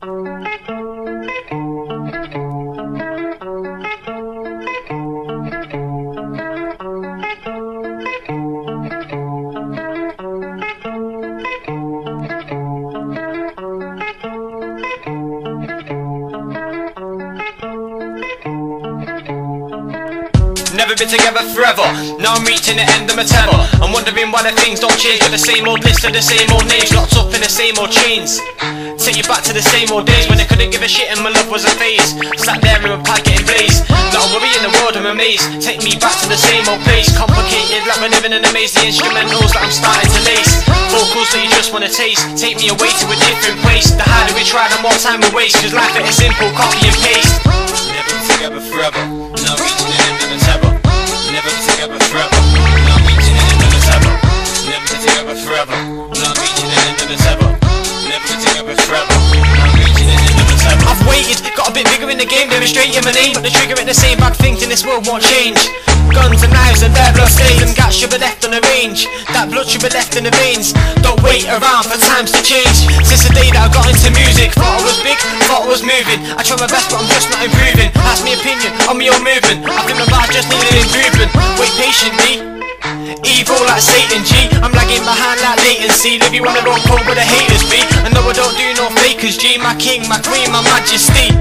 Um. Never been together forever. Now I'm reaching the end of my tether. I'm wondering why the things don't change. Got the same old list of the same old names, locked up in the same old chains. Take you back to the same old days when I couldn't give a shit and my love was a phase. Sat there in my pipe getting blazed. Not a worry in the world, I'm amazed. Take me back to the same old place. Complicated like we're living in a maze. The instrumentals that I'm starting to lace. Vocals that you just wanna taste. Take me away to a different place. The harder we try, the more time we waste. Cause life ain't simple, a bit bigger in the game, demonstrating my name, but the trigger ain't the same. Bad things in this world won't change. Guns and knives and their blood stains. Them gats should be left on the range. That blood should be left in the veins. Don't wait around for times to change. Since the day that I got into music, thought I was big, thought I was moving. I try my best, but I'm just not improving. Ask me opinion on my own movement. I think my bars just need Evil like Satan G. I'm lagging behind like latency. Live you on the wrong pole where the haters be. I know I don't do no fakers G. My king, my queen, my majesty